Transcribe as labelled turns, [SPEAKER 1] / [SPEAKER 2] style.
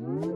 [SPEAKER 1] Mm-hmm.